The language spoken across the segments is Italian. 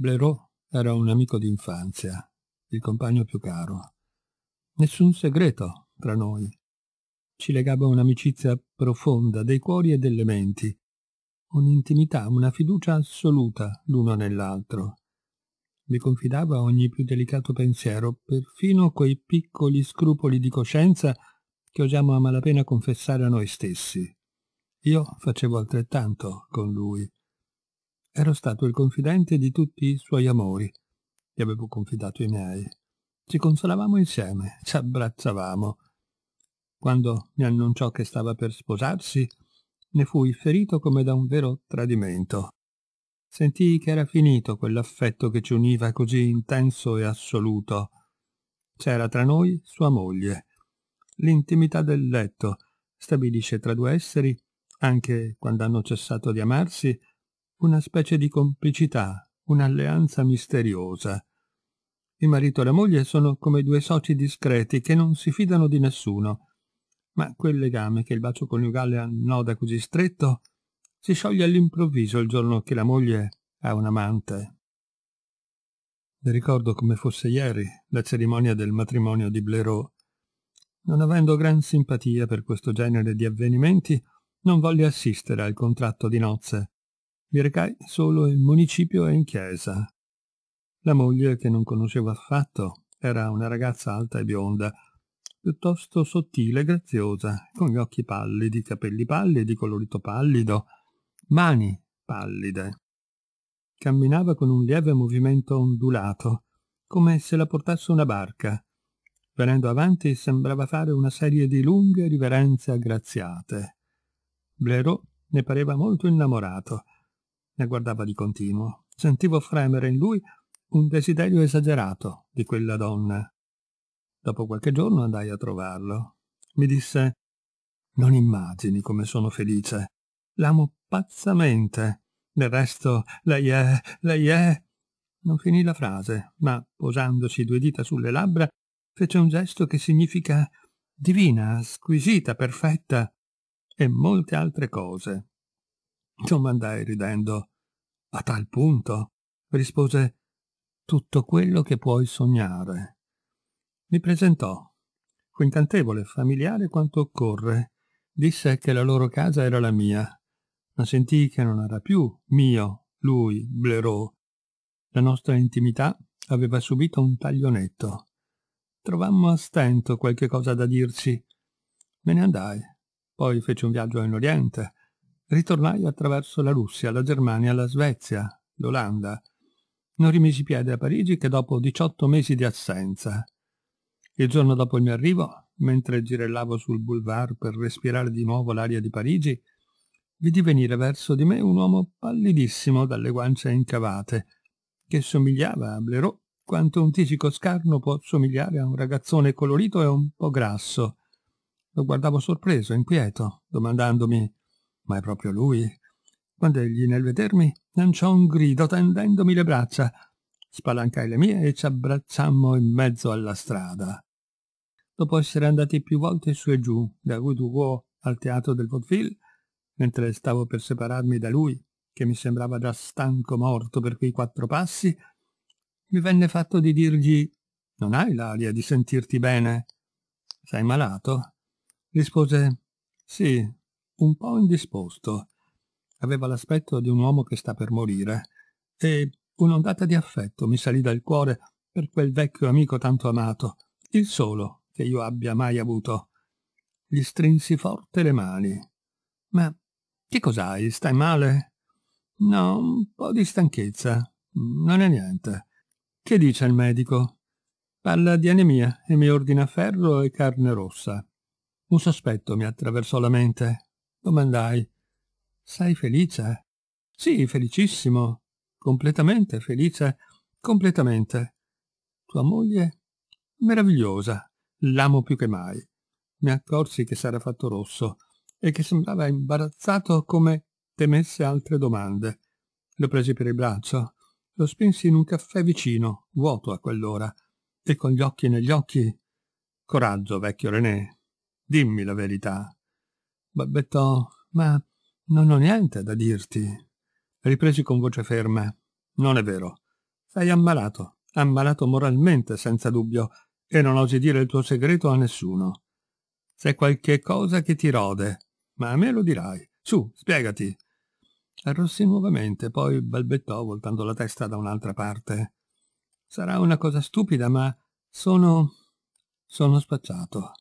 Blaireau era un amico d'infanzia, il compagno più caro. Nessun segreto tra noi. Ci legava un'amicizia profonda dei cuori e delle menti, un'intimità, una fiducia assoluta l'uno nell'altro. Mi confidava ogni più delicato pensiero, perfino quei piccoli scrupoli di coscienza che osiamo a malapena confessare a noi stessi. Io facevo altrettanto con lui. Ero stato il confidente di tutti i suoi amori. Gli avevo confidato i miei. Ci consolavamo insieme, ci abbracciavamo. Quando mi annunciò che stava per sposarsi, ne fui ferito come da un vero tradimento. Sentii che era finito quell'affetto che ci univa così intenso e assoluto. C'era tra noi sua moglie. L'intimità del letto stabilisce tra due esseri, anche quando hanno cessato di amarsi, una specie di complicità, un'alleanza misteriosa. Il marito e la moglie sono come due soci discreti che non si fidano di nessuno, ma quel legame che il bacio coniugale annoda così stretto si scioglie all'improvviso il giorno che la moglie ha un amante. Le ricordo come fosse ieri la cerimonia del matrimonio di Blaireau. Non avendo gran simpatia per questo genere di avvenimenti, non volle assistere al contratto di nozze. Mi recai solo in municipio e in chiesa. La moglie, che non conoscevo affatto, era una ragazza alta e bionda, piuttosto sottile e graziosa, con gli occhi pallidi, capelli pallidi, colorito pallido, mani pallide. Camminava con un lieve movimento ondulato, come se la portasse una barca. Venendo avanti sembrava fare una serie di lunghe riverenze aggraziate. Blaireau ne pareva molto innamorato. Ne guardava di continuo. Sentivo fremere in lui un desiderio esagerato di quella donna. Dopo qualche giorno andai a trovarlo. Mi disse Non immagini come sono felice. L'amo pazzamente. Del resto, lei è, lei è. Non finì la frase, ma posandoci due dita sulle labbra, fece un gesto che significa divina, squisita, perfetta e molte altre cose. Domandai ridendo. A tal punto? Rispose tutto quello che puoi sognare. Mi presentò. Fu incantevole, familiare quanto occorre. Disse che la loro casa era la mia, ma sentii che non era più mio, lui, Blaireau. La nostra intimità aveva subito un taglio netto. Trovammo a stento qualche cosa da dirci. Me ne andai. Poi feci un viaggio in Oriente. Ritornai attraverso la Russia, la Germania, la Svezia, l'Olanda. Non rimisi piede a Parigi che dopo diciotto mesi di assenza. Il giorno dopo il mio arrivo, mentre girellavo sul boulevard per respirare di nuovo l'aria di Parigi, vidi venire verso di me un uomo pallidissimo dalle guance incavate, che somigliava a Blaireau quanto un tisico scarno può somigliare a un ragazzone colorito e un po' grasso. Lo guardavo sorpreso, inquieto, domandandomi «Ma è proprio lui?» Quando egli, nel vedermi, lanciò un grido tendendomi le braccia. Spalancai le mie e ci abbracciammo in mezzo alla strada dopo essere andati più volte su e giù da Rue du Roi al teatro del vaudeville, mentre stavo per separarmi da lui, che mi sembrava già stanco morto per quei quattro passi, mi venne fatto di dirgli «Non hai l'aria di sentirti bene? Sei malato?» Rispose «Sì, un po' indisposto». Aveva l'aspetto di un uomo che sta per morire e un'ondata di affetto mi salì dal cuore per quel vecchio amico tanto amato, il solo che io abbia mai avuto. Gli strinsi forte le mani. Ma che cos'hai? Stai male? No, un po' di stanchezza. Non è niente. Che dice il medico? Parla di anemia e mi ordina ferro e carne rossa. Un sospetto mi attraversò la mente. Domandai. Sei felice? Sì, felicissimo. Completamente felice. Completamente. Tua moglie? Meravigliosa. L'amo più che mai. Mi accorsi che s'era fatto rosso e che sembrava imbarazzato come temesse altre domande. Lo presi per il braccio, lo spinsi in un caffè vicino, vuoto a quell'ora, e con gli occhi negli occhi Coraggio, vecchio René, dimmi la verità. Balbettò, ma non ho niente da dirti. Ripresi con voce ferma. Non è vero. Sei ammalato, ammalato moralmente, senza dubbio, e non osi dire il tuo segreto a nessuno. C'è qualche cosa che ti rode, ma a me lo dirai. Su, spiegati. Arrossì nuovamente, poi balbettò voltando la testa da un'altra parte. Sarà una cosa stupida, ma sono... sono spacciato.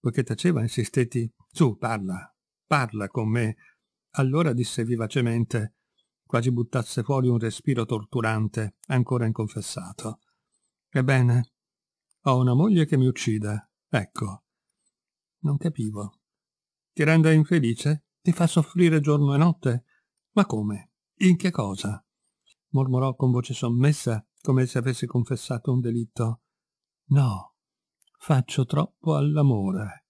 Poiché taceva, insistetti. Su, parla, parla con me. Allora disse vivacemente, quasi buttasse fuori un respiro torturante, ancora inconfessato. Ebbene, ho una moglie che mi uccide. Ecco. Non capivo. Ti rende infelice? Ti fa soffrire giorno e notte? Ma come? In che cosa? mormorò con voce sommessa, come se avesse confessato un delitto. No, faccio troppo all'amore.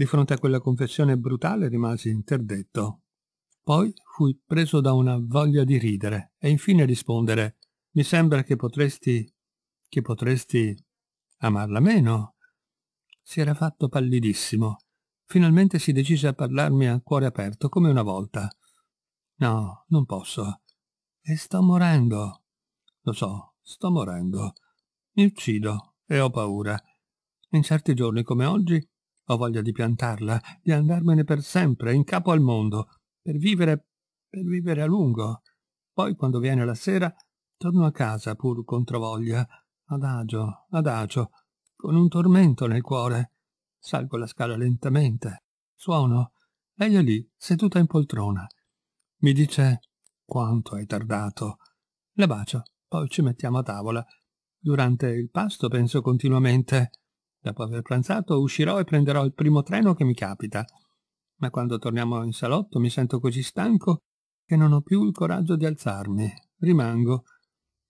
Di fronte a quella confessione brutale rimasi interdetto. Poi fui preso da una voglia di ridere e infine rispondere mi sembra che potresti che potresti amarla meno. Si era fatto pallidissimo. Finalmente si decise a parlarmi a cuore aperto, come una volta. No, non posso. E sto morendo. Lo so, sto morendo. Mi uccido e ho paura. In certi giorni come oggi ho voglia di piantarla, di andarmene per sempre, in capo al mondo, per vivere, per vivere a lungo. Poi, quando viene la sera, torno a casa pur controvoglia, adagio, adagio, con un tormento nel cuore. Salgo la scala lentamente. Suono. Lei è lì, seduta in poltrona. Mi dice quanto hai tardato. La bacio, poi ci mettiamo a tavola. Durante il pasto penso continuamente dopo aver pranzato uscirò e prenderò il primo treno che mi capita. Ma quando torniamo in salotto mi sento così stanco che non ho più il coraggio di alzarmi. Rimango.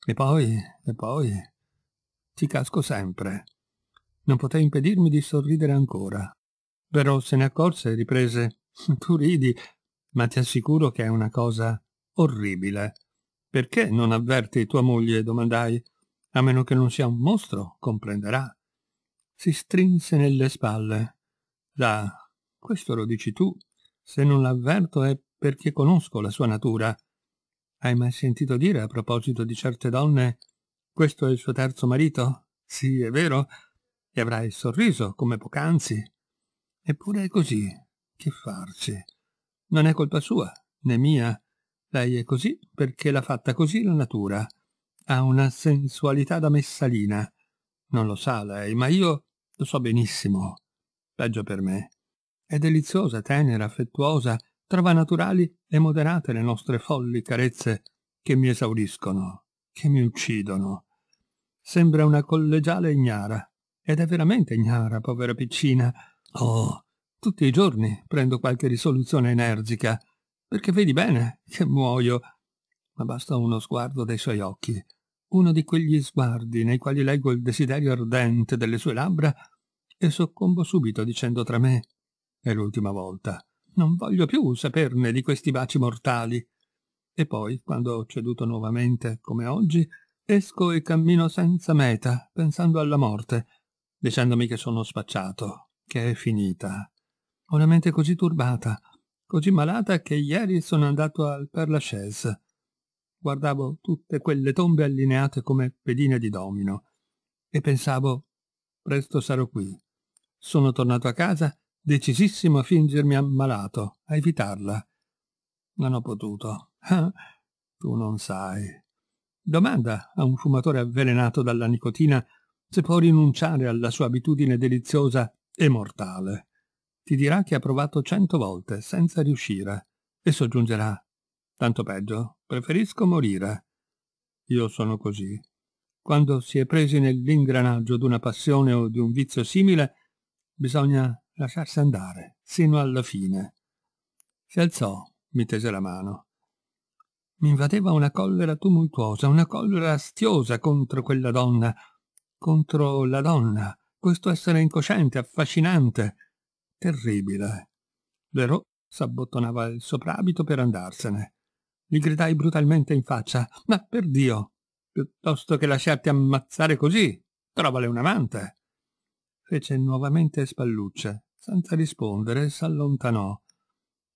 E poi, e poi, ci casco sempre. Non potei impedirmi di sorridere ancora. Però se ne accorse e riprese. Tu ridi, ma ti assicuro che è una cosa orribile. Perché non avverti tua moglie? domandai. A meno che non sia un mostro, comprenderà. Si strinse nelle spalle. Già, questo lo dici tu. Se non l'avverto è perché conosco la sua natura. Hai mai sentito dire a proposito di certe donne questo è il suo terzo marito? Sì, è vero? e avrai sorriso come poc'anzi. Eppure è così. Che farci? Non è colpa sua, né mia. Lei è così perché l'ha fatta così la natura. Ha una sensualità da messalina. Non lo sa lei, ma io lo so benissimo. Peggio per me. È deliziosa, tenera, affettuosa, trova naturali e moderate le nostre folli carezze che mi esauriscono, che mi uccidono. Sembra una collegiale ignara, ed è veramente ignara, povera piccina. Oh, tutti i giorni prendo qualche risoluzione energica, perché vedi bene che muoio. Ma basta uno sguardo dai suoi occhi, uno di quegli sguardi nei quali leggo il desiderio ardente delle sue labbra e soccombo subito dicendo tra me è l'ultima volta. Non voglio più saperne di questi baci mortali. E poi, quando ho ceduto nuovamente, come oggi, esco e cammino senza meta, pensando alla morte, dicendomi che sono spacciato, che è finita. Ho la mente così turbata, così malata che ieri sono andato al Père Lachaise. Guardavo tutte quelle tombe allineate come pedine di domino e pensavo presto sarò qui. Sono tornato a casa decisissimo a fingermi ammalato, a evitarla. Non ho potuto. Ah, tu non sai. Domanda a un fumatore avvelenato dalla nicotina se può rinunciare alla sua abitudine deliziosa e mortale. Ti dirà che ha provato cento volte senza riuscire e soggiungerà tanto peggio, preferisco morire. Io sono così. Quando si è presi nell'ingranaggio d'una passione o di un vizio simile, bisogna lasciarsi andare, sino alla fine. Si alzò, mi tese la mano. Mi invadeva una collera tumultuosa, una collera astiosa contro quella donna, contro la donna, questo essere incosciente, affascinante, terribile. Vero s'abbottonava il soprabito per andarsene. Gli gridai brutalmente in faccia, ma per Dio, piuttosto che lasciarti ammazzare così, trovale un amante. Fece nuovamente spallucce, senza rispondere, s'allontanò.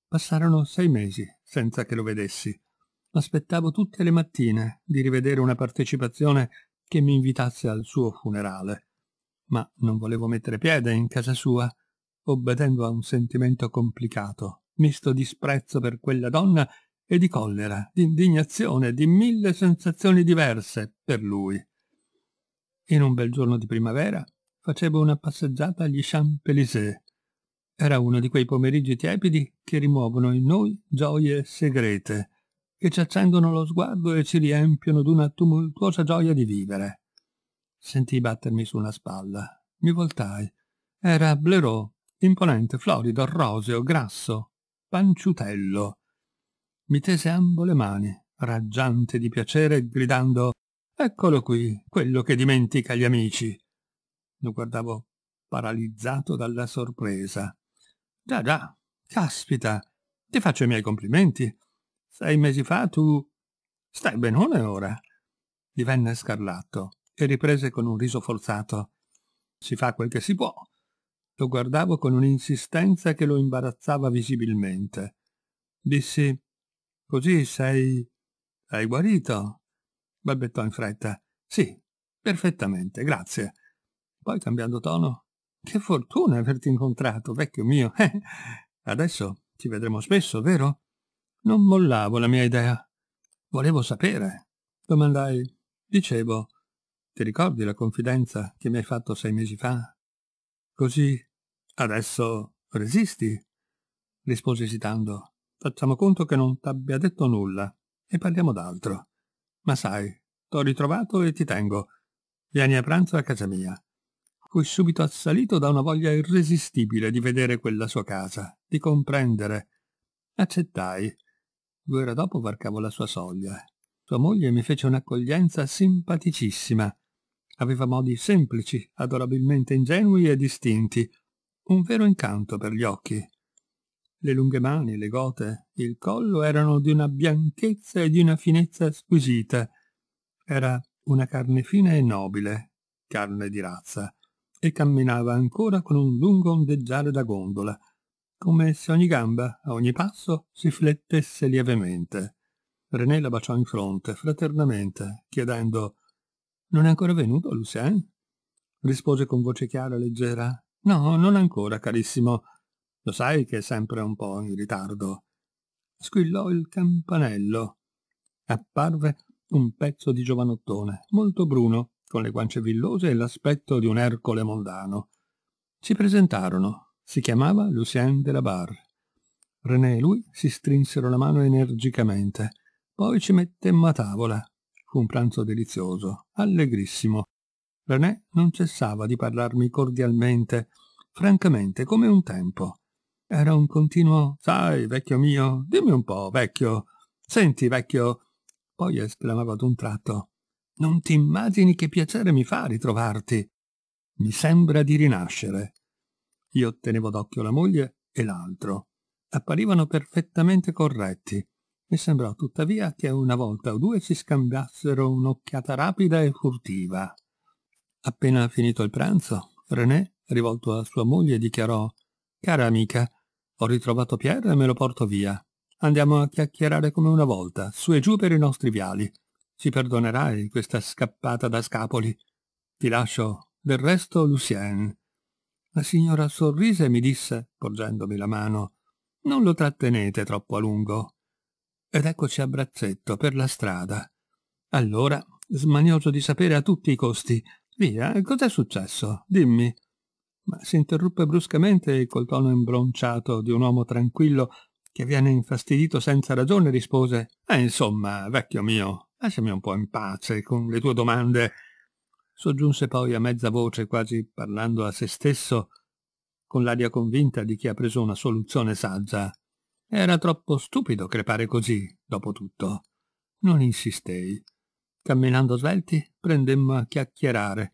Passarono sei mesi senza che lo vedessi. Aspettavo tutte le mattine di rivedere una partecipazione che mi invitasse al suo funerale, ma non volevo mettere piede in casa sua, obbedendo a un sentimento complicato, misto di sprezzo per quella donna e di collera, di indignazione, di mille sensazioni diverse per lui. In un bel giorno di primavera facevo una passeggiata agli Champs-Élysées. Era uno di quei pomeriggi tiepidi che rimuovono in noi gioie segrete, che ci accendono lo sguardo e ci riempiono d'una tumultuosa gioia di vivere. Sentii battermi su una spalla. Mi voltai. Era Blaireau, imponente, florido, roseo, grasso, panciutello. Mi tese ambo le mani, raggiante di piacere, gridando Eccolo qui, quello che dimentica gli amici. Lo guardavo paralizzato dalla sorpresa. Già, già, caspita, ti faccio i miei complimenti. Sei mesi fa tu... Stai benone ora. Divenne scarlatto e riprese con un riso forzato. Si fa quel che si può. Lo guardavo con un'insistenza che lo imbarazzava visibilmente. Dissi, così sei... sei guarito? Balbettò in fretta. Sì, perfettamente, grazie. Poi cambiando tono, che fortuna averti incontrato, vecchio mio. Adesso ci vedremo spesso, vero? Non mollavo la mia idea. Volevo sapere. Domandai. Dicevo, ti ricordi la confidenza che mi hai fatto sei mesi fa? Così adesso resisti? Rispose esitando. Facciamo conto che non t'abbia detto nulla e parliamo d'altro. Ma sai, t'ho ritrovato e ti tengo. Vieni a pranzo a casa mia. Fui subito assalito da una voglia irresistibile di vedere quella sua casa, di comprendere. Accettai Due ore dopo varcavo la sua soglia. Sua moglie mi fece un'accoglienza simpaticissima. Aveva modi semplici, adorabilmente ingenui e distinti. Un vero incanto per gli occhi. Le lunghe mani, le gote, il collo erano di una bianchezza e di una finezza squisita. Era una carne fina e nobile, carne di razza, e camminava ancora con un lungo ondeggiare da gondola, come se ogni gamba, a ogni passo, si flettesse lievemente. René la baciò in fronte, fraternamente, chiedendo «Non è ancora venuto, Lucien?» Rispose con voce chiara e leggera «No, non ancora, carissimo. Lo sai che è sempre un po' in ritardo». Squillò il campanello. Apparve un pezzo di giovanottone, molto bruno, con le guance villose e l'aspetto di un Ercole mondano. Si presentarono, si chiamava Lucien de la Barre. René e lui si strinsero la mano energicamente. Poi ci mettemmo a tavola. Fu un pranzo delizioso, allegrissimo. René non cessava di parlarmi cordialmente, francamente, come un tempo. Era un continuo Sai, vecchio mio, dimmi un po', vecchio. Senti, vecchio. Poi esclamava ad un tratto Non ti immagini che piacere mi fa ritrovarti. Mi sembra di rinascere. Io tenevo d'occhio la moglie e l'altro. Apparivano perfettamente corretti. Mi sembrò tuttavia che una volta o due si scambiassero un'occhiata rapida e furtiva. Appena finito il pranzo, René, rivolto a sua moglie, dichiarò Cara amica, ho ritrovato Pierre e me lo porto via. Andiamo a chiacchierare come una volta, su e giù per i nostri viali. Ci perdonerai questa scappata da scapoli. Ti lascio. Del resto, Lucien. La signora sorrise e mi disse, porgendomi la mano, non lo trattenete troppo a lungo. Ed eccoci a braccetto per la strada. Allora, smanioso di sapere a tutti i costi, via, cos'è successo? Dimmi. Ma si interruppe bruscamente col tono imbronciato di un uomo tranquillo che viene infastidito senza ragione rispose Eh, insomma, vecchio mio, lasciami un po' in pace con le tue domande Soggiunse poi a mezza voce, quasi parlando a se stesso, con l'aria convinta di chi ha preso una soluzione saggia. Era troppo stupido crepare così, dopo tutto. Non insistei. Camminando svelti, prendemmo a chiacchierare,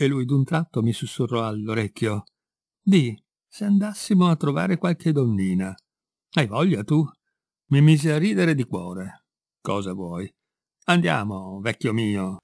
e lui d'un tratto mi sussurrò all'orecchio. Di, se andassimo a trovare qualche donnina. Hai voglia tu? Mi mise a ridere di cuore. Cosa vuoi? Andiamo, vecchio mio.